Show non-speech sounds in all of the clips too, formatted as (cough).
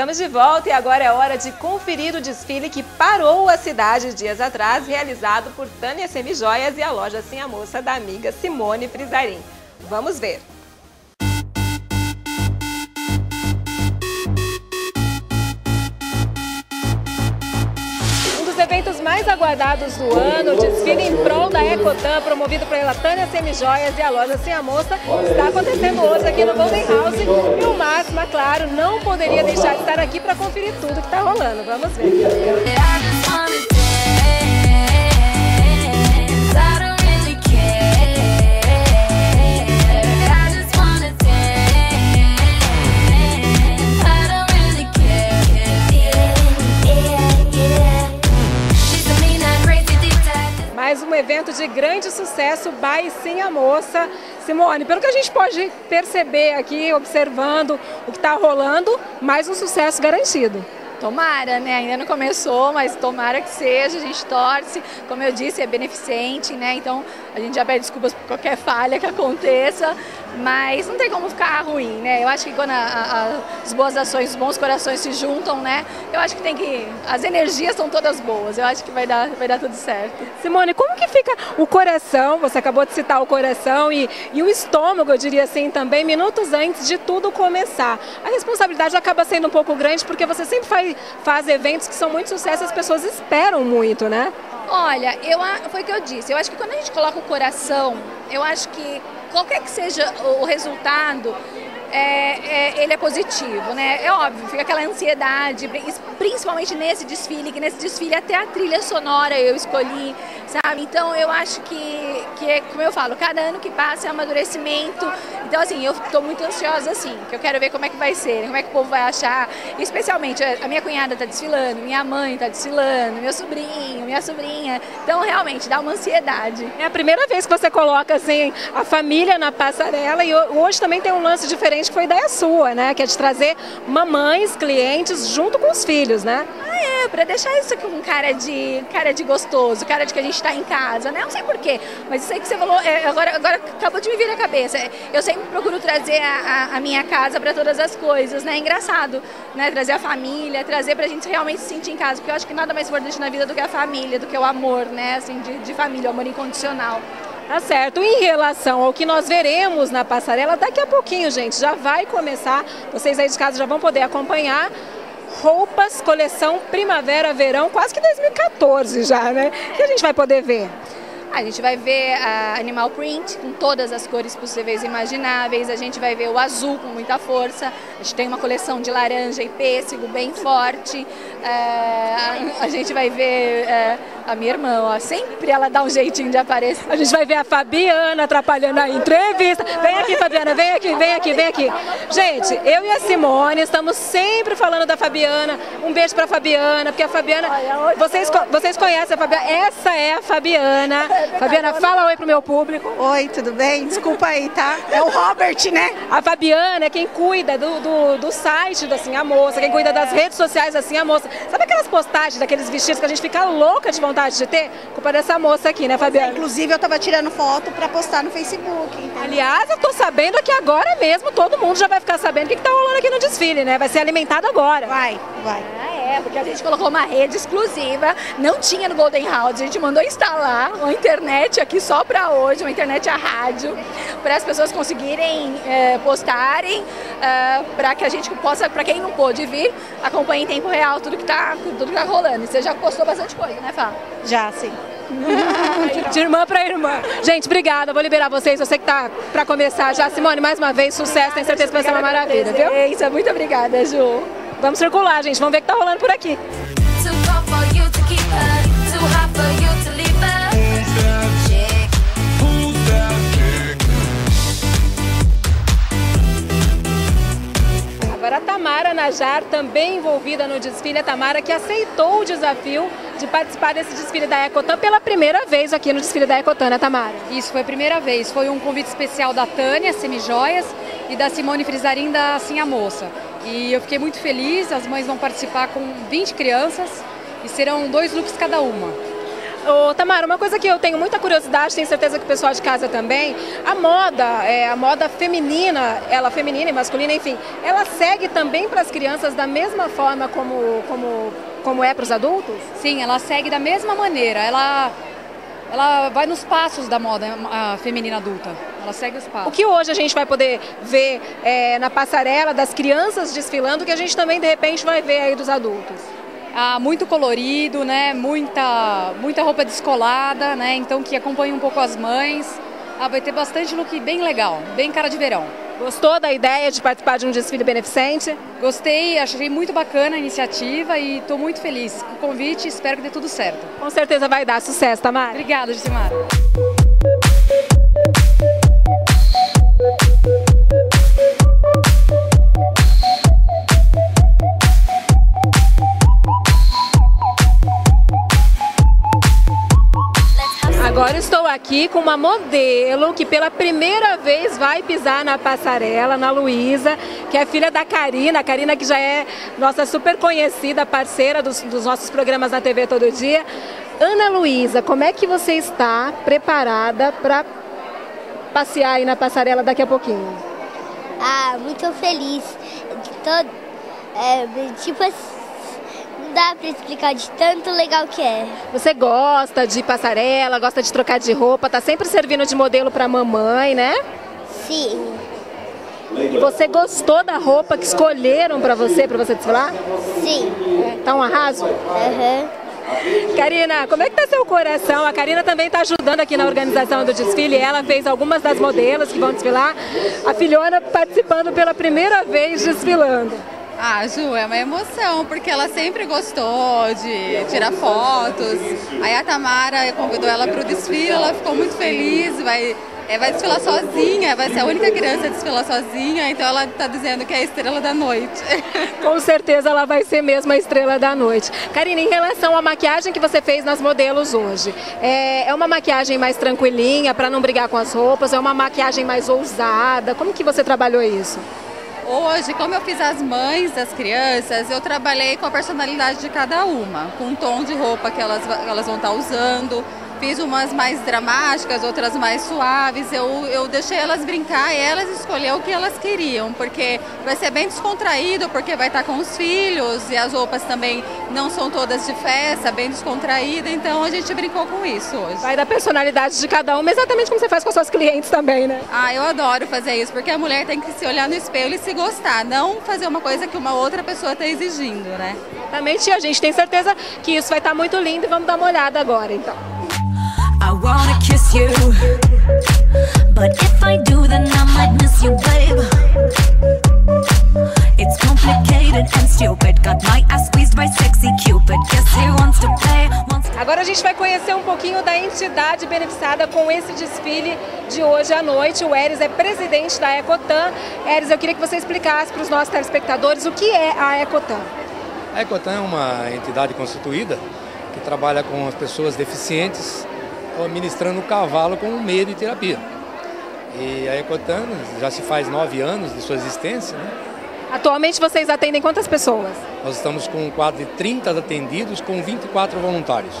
Estamos de volta e agora é hora de conferir o desfile que parou a cidade dias atrás, realizado por Tânia Semijoias e a loja Sim a Moça da amiga Simone Frisarim. Vamos ver. Eventos mais aguardados do ano, o desfile em prol da Ecotan, promovido pela Tânia Semijoias e a loja Sem a Moça, está acontecendo hoje aqui no Golden House e o Máxima, claro, não poderia deixar de estar aqui para conferir tudo que está rolando. Vamos ver. Evento de grande sucesso, Bai Sim a Moça. Simone, pelo que a gente pode perceber aqui, observando o que está rolando, mais um sucesso garantido. Tomara, né? Ainda não começou, mas tomara que seja, a gente torce. Como eu disse, é beneficente, né? Então a gente já pede desculpas por qualquer falha que aconteça, mas não tem como ficar ruim, né? Eu acho que quando a, a, as boas ações, os bons corações se juntam, né? Eu acho que tem que. As energias estão todas boas, eu acho que vai dar, vai dar tudo certo. Simone, como que fica o coração? Você acabou de citar o coração e, e o estômago, eu diria assim também, minutos antes de tudo começar. A responsabilidade acaba sendo um pouco grande porque você sempre faz faz eventos que são muito sucesso, as pessoas esperam muito, né? Olha, eu, foi o que eu disse. Eu acho que quando a gente coloca o coração, eu acho que qualquer que seja o resultado, é, é, ele é positivo, né? É óbvio, fica aquela ansiedade, principalmente nesse desfile, que nesse desfile até a trilha sonora eu escolhi, sabe? Então eu acho que, que é, como eu falo, cada ano que passa é um amadurecimento. Então, assim, eu estou muito ansiosa, assim, que eu quero ver como é que vai ser, como é que o povo vai achar. Especialmente, a minha cunhada está desfilando, minha mãe está desfilando, meu sobrinho, minha sobrinha. Então, realmente, dá uma ansiedade. É a primeira vez que você coloca, assim, a família na passarela e hoje também tem um lance diferente que foi ideia sua, né? Que é de trazer mamães, clientes junto com os filhos, né? Ah, é, pra deixar isso com cara de, cara de gostoso, cara de que a gente tá em casa, né? Não sei porquê, mas isso aí que você falou, é, agora, agora acabou de me vir a cabeça. Eu sempre procuro trazer a, a, a minha casa para todas as coisas, né? É engraçado, né? Trazer a família, trazer pra gente realmente se sentir em casa, porque eu acho que nada mais importante na vida do que a família, do que o amor, né? Assim, de, de família, o amor incondicional. Tá certo. Em relação ao que nós veremos na passarela, daqui a pouquinho, gente, já vai começar. Vocês aí de casa já vão poder acompanhar roupas, coleção primavera-verão, quase que 2014 já, né? Que a gente vai poder ver. A gente vai ver a Animal Print com todas as cores possíveis e imagináveis, a gente vai ver o azul com muita força, a gente tem uma coleção de laranja e pêssego bem forte, é, a gente vai ver é, a minha irmã, ó, sempre ela dá um jeitinho de aparecer. A gente vai ver a Fabiana atrapalhando a entrevista. Vem aqui, Fabiana, vem aqui, vem aqui, vem aqui. Gente, eu e a Simone estamos sempre falando da Fabiana. Um beijo pra Fabiana, porque a Fabiana. Vocês, vocês conhecem a Fabiana? Essa é a Fabiana. Fabiana, fala oi pro meu público. Oi, tudo bem? Desculpa aí, tá? É o Robert, né? A Fabiana é quem cuida do, do, do site do Assim a Moça, quem cuida das redes sociais Assim a Moça. Sabe postagens daqueles vestidos que a gente fica louca de vontade de ter? Culpa dessa moça aqui, né, Fabiana? Inclusive, eu tava tirando foto pra postar no Facebook. Aliás, eu tô sabendo que agora mesmo todo mundo já vai ficar sabendo o que, que tá rolando aqui no desfile, né? Vai ser alimentado agora. Vai, vai. Ah, é, porque a gente colocou uma rede exclusiva, não tinha no Golden House, a gente mandou instalar uma internet aqui só pra hoje, uma internet a rádio, para as pessoas conseguirem é, postarem, é, para que a gente possa, para quem não pôde vir, acompanhe em tempo real tudo que tá, tudo que tá rolando. E você já postou bastante coisa, né, Fá? Já, sim. (laughs) de irmã para irmã. Gente, obrigada. Vou liberar vocês. Sei que tá para começar já. Simone, mais uma vez, sucesso. Tenho certeza que vai ser uma maravilha, viu? Muito obrigada, Ju. Vamos circular, gente. Vamos ver o que tá rolando por aqui. Agora a Tamara Najar, também envolvida no desfile, a Tamara que aceitou o desafio de participar desse desfile da Ecotan pela primeira vez aqui no desfile da Ecotan, né, Tamara? Isso, foi a primeira vez. Foi um convite especial da Tânia Semijoias e da Simone Frisarim da Assim a Moça. E eu fiquei muito feliz, as mães vão participar com 20 crianças e serão dois looks cada uma. Ô, Tamara, uma coisa que eu tenho muita curiosidade, tenho certeza que o pessoal de casa também, a moda, é, a moda feminina, ela feminina e masculina, enfim, ela segue também para as crianças da mesma forma como, como, como é para os adultos? Sim, ela segue da mesma maneira. Ela, ela vai nos passos da moda a feminina adulta. Ela segue os passos. O que hoje a gente vai poder ver é, na passarela das crianças desfilando, que a gente também de repente vai ver aí dos adultos? Ah, muito colorido, né? Muita, muita roupa descolada, né? Então que acompanha um pouco as mães. Ah, vai ter bastante look bem legal, bem cara de verão. Gostou da ideia de participar de um desfile beneficente? Gostei, achei muito bacana a iniciativa e estou muito feliz com o convite espero que dê tudo certo. Com certeza vai dar sucesso, Tamara. Obrigada, Jusimara. Aqui com uma modelo que pela primeira vez vai pisar na passarela, na Luísa, que é filha da Karina, a Karina que já é nossa super conhecida parceira dos, dos nossos programas na TV todo dia. Ana Luísa, como é que você está preparada para passear aí na passarela daqui a pouquinho? Ah, muito feliz. Todo, é, tipo assim, não dá pra explicar de tanto legal que é. Você gosta de passarela, gosta de trocar de roupa, tá sempre servindo de modelo para mamãe, né? Sim, E você gostou da roupa que escolheram para você, para você desfilar? sim. Tá um arraso? Aham. Karina, como é que tá seu coração? A Karina também está ajudando aqui na organização do desfile. Ela fez algumas das modelos que vão desfilar. A filhona participando pela primeira vez desfilando. Ah, Ju, é uma emoção, porque ela sempre gostou de tirar fotos. Aí a Tamara convidou ela para o desfile, ela ficou muito feliz, vai, é, vai desfilar sozinha, vai ser a única criança a desfilar sozinha, então ela está dizendo que é a estrela da noite. (laughs) Com certeza ela vai ser mesmo a estrela da noite. Karina, em relação à maquiagem que você fez nas modelos hoje, é, é uma maquiagem mais tranquilinha para não brigar com as roupas? É uma maquiagem mais ousada? Como que você trabalhou isso? Hoje, como eu fiz as mães das crianças, eu trabalhei com a personalidade de cada uma, com o tom de roupa que elas, elas vão estar usando. Fiz umas mais dramáticas, outras mais suaves. Eu, eu deixei elas brincar e elas escolher o que elas queriam, porque vai ser bem descontraído, porque vai estar com os filhos e as roupas também não são todas de festa, bem descontraída. Então a gente brincou com isso hoje. Vai da personalidade de cada uma, exatamente como você faz com as suas clientes também, né? Ah, eu adoro fazer isso, porque a mulher tem que se olhar no espelho e se gostar, não fazer uma coisa que uma outra pessoa está exigindo, né? Exatamente, a gente tem certeza que isso vai estar muito lindo e vamos dar uma olhada agora, então. Wanna kiss you. But if I do, then I might miss you, babe. It's complicated and stupid. Got my ass squeezed by sexy Cupid. Guess he wants to play. Wants to Agora a gente vai conhecer um pouquinho da entidade beneficiada com esse desfile de hoje à noite. O Eris é presidente da Ecotan. Eris, eu queria que você explicasse para os nossos telespectadores o que é a Ecotan. A Ecotan é uma entidade constituída que trabalha com as pessoas deficientes, administrando o cavalo com meio de terapia. E a Ecotan já se faz nove anos de sua existência. Né? Atualmente vocês atendem quantas pessoas? Nós estamos com quadro de 30 atendidos com 24 voluntários.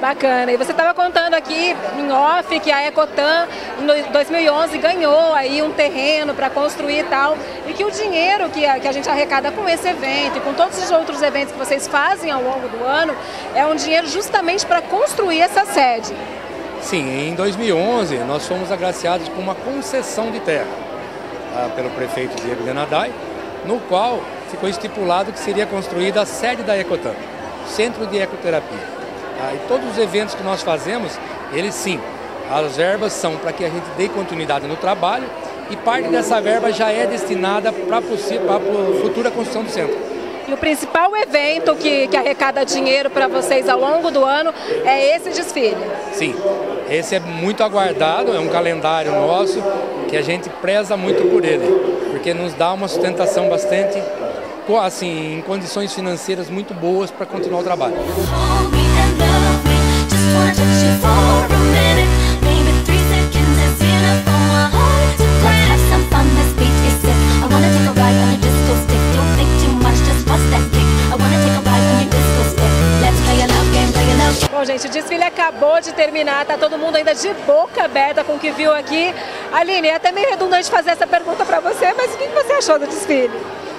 Bacana. E você estava contando aqui em off que a Ecotan em 2011 ganhou aí um terreno para construir e tal, e que o dinheiro que a, que a gente arrecada com esse evento e com todos os outros eventos que vocês fazem ao longo do ano é um dinheiro justamente para construir essa sede. Sim, em 2011 nós fomos agraciados com uma concessão de terra tá, pelo prefeito Diego Denadai, no qual ficou estipulado que seria construída a sede da Ecotan, Centro de Ecoterapia. Tá? E todos os eventos que nós fazemos, eles sim, as verbas são para que a gente dê continuidade no trabalho e parte dessa verba já é destinada para a futura construção do centro. E o principal evento que, que arrecada dinheiro para vocês ao longo do ano é esse desfile. Sim, esse é muito aguardado, é um calendário nosso que a gente preza muito por ele, porque nos dá uma sustentação bastante, assim, em condições financeiras muito boas para continuar o trabalho. Bom, gente, o desfile acabou. de terminar, tá todo mundo ainda de boca aberta com o que viu aqui. Aline, é até meio redundante fazer essa pergunta para você, mas o que você achou do desfile?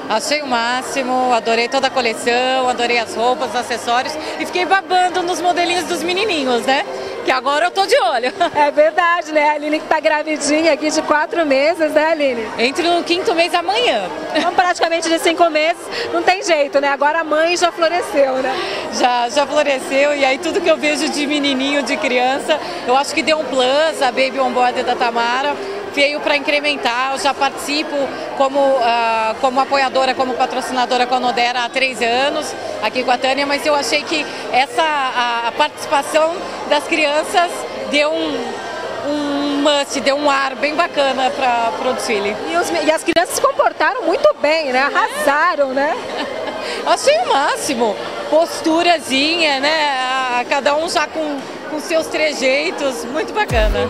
Achei o máximo, adorei toda a coleção, adorei as roupas, os acessórios e fiquei babando nos modelinhos dos menininhos, né? Que agora eu tô de olho. É verdade, né? A Aline que tá gravidinha aqui de quatro meses, né, Aline? Entre no quinto mês amanhã. Então, praticamente de cinco meses, não tem jeito, né? Agora a mãe já floresceu, né? Já, já floresceu e aí tudo que eu vejo de menininho, de criança, eu acho que deu um plus, a Baby On Board da Tamara veio para incrementar. Eu já participo como, uh, como apoiadora, como patrocinadora com a Nodera há três anos, aqui com a Tânia, mas eu achei que essa a, a participação das crianças deu um, um must, deu um ar bem bacana para o desfile. E, os, e, as crianças se comportaram muito bem, né? Arrasaram, né? (laughs) Achei o máximo. Posturazinha, né? Cada um já com, com seus trejeitos, muito bacana.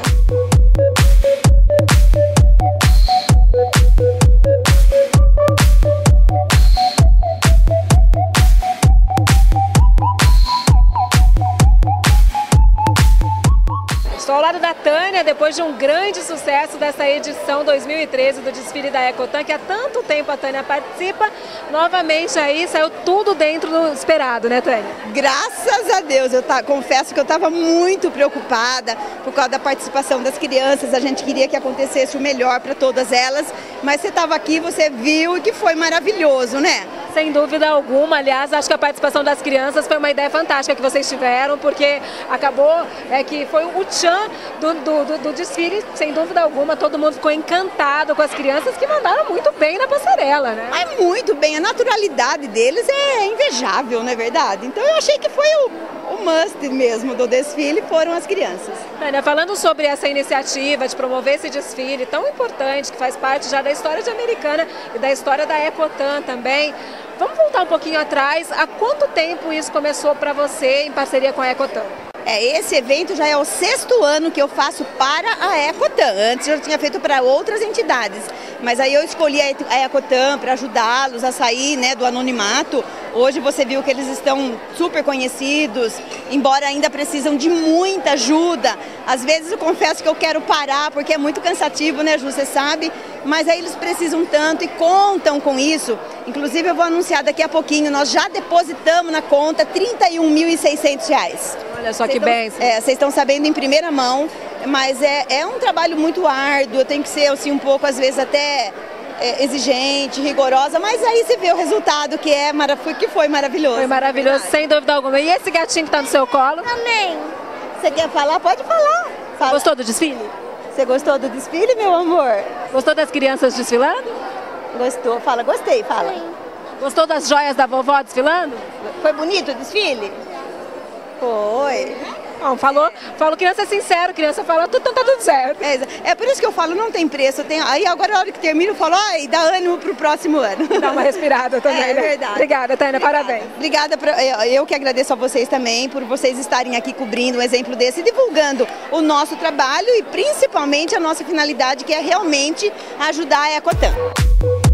Tânia, depois de um grande sucesso dessa edição 2013 do desfile da Ecotan, que há tanto tempo a Tânia participa, novamente aí saiu tudo dentro do esperado, né Tânia? Graças a Deus, eu tá, confesso que eu estava muito preocupada por causa da participação das crianças, a gente queria que acontecesse o melhor para todas elas, mas você estava aqui, você viu e que foi maravilhoso, né? Sem dúvida alguma, aliás, acho que a participação das crianças foi uma ideia fantástica que vocês tiveram, porque acabou é, que foi o tchan do, do, do, do, desfile, sem dúvida alguma, todo mundo ficou encantado com as crianças que mandaram muito bem na passarela, né? Mas muito bem, a naturalidade deles é invejável, não é verdade? Então eu achei que foi o, o must mesmo do desfile, foram as crianças. Ana, falando sobre essa iniciativa de promover esse desfile tão importante, que faz parte já da história de Americana e da história da Ecotan também, Vamos voltar um pouquinho atrás. Há quanto tempo isso começou para você em parceria com a Ecotan? É, esse evento já é o sexto ano que eu faço para a Ecotan. Antes eu tinha feito para outras entidades, mas aí eu escolhi a Ecotan para ajudá-los a sair né, do anonimato. Hoje você viu que eles estão super conhecidos, embora ainda precisam de muita ajuda. Às vezes eu confesso que eu quero parar porque é muito cansativo, né, Ju? Você sabe? Mas aí eles precisam tanto e contam com isso. Inclusive eu vou anunciar daqui a pouquinho, nós já depositamos na conta R$ 31.600. Olha só que bem. É, vocês estão sabendo em primeira mão, mas é, é um trabalho muito árduo, eu tenho que ser assim, um pouco, às vezes, até é, exigente, rigorosa, mas aí você vê o resultado que, é, que foi maravilhoso. Foi maravilhoso, sem dúvida alguma. E esse gatinho que está no seu colo? Também. Você quer falar? Pode falar. Fala. Gostou do desfile? Você gostou do desfile, meu amor? Gostou das crianças desfilando? Gostou. Fala, gostei, fala. Sim. Gostou das joias da vovó desfilando? Foi bonito o desfile? Foi. Bom, falou, falou criança é sincero, criança fala, tudo, então tá tudo certo. É, é, por isso que eu falo, não tem preço. Tem, aí agora a hora que termina eu falo, ai, dá ânimo pro próximo ano. Dá uma respirada (laughs) também, é, né? verdade. Obrigada, Tânia, parabéns. Obrigada, pra, eu que agradeço a vocês também por vocês estarem aqui cobrindo um exemplo desse, divulgando o nosso trabalho e principalmente a nossa finalidade, que é realmente ajudar a Ecotan.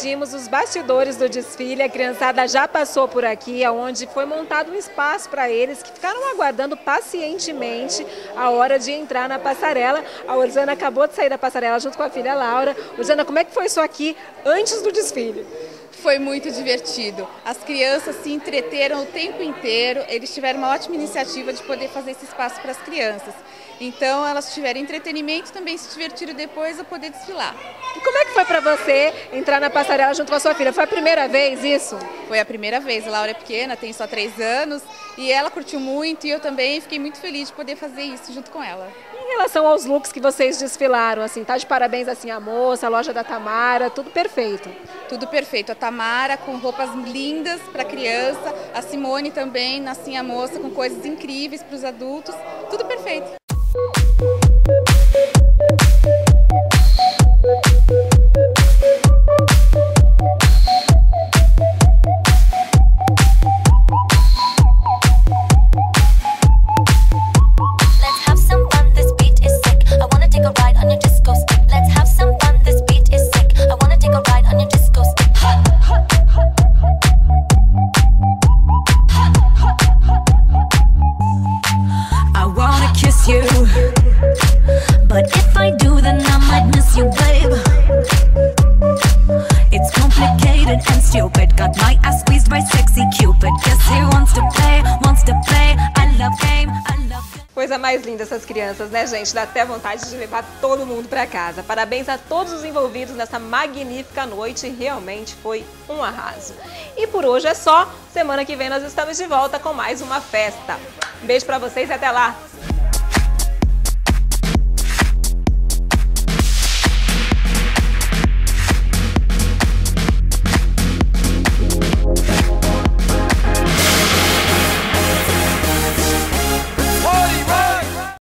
Invadimos os bastidores do desfile, a criançada já passou por aqui, onde foi montado um espaço para eles que ficaram aguardando pacientemente a hora de entrar na passarela. A Orzana acabou de sair da passarela junto com a filha Laura. Orzana, como é que foi isso aqui antes do desfile? Foi muito divertido. As crianças se entreteram o tempo inteiro, eles tiveram uma ótima iniciativa de poder fazer esse espaço para as crianças. Então elas tiveram entretenimento também se divertiram depois a poder desfilar. E como é que foi para você entrar na passarela junto com a sua filha? Foi a primeira vez isso? Foi a primeira vez. A Laura é pequena, tem só três anos e ela curtiu muito e eu também fiquei muito feliz de poder fazer isso junto com ela. Em relação aos looks que vocês desfilaram, assim, tá de parabéns assim a moça, a loja da Tamara, tudo perfeito. Tudo perfeito. A Tamara com roupas lindas para criança, a Simone também, assim a moça com coisas incríveis para os adultos, tudo perfeito. Crianças, né, gente? Dá até vontade de levar todo mundo para casa. Parabéns a todos os envolvidos nessa magnífica noite. Realmente foi um arraso. E por hoje é só. Semana que vem nós estamos de volta com mais uma festa. Um beijo para vocês e até lá.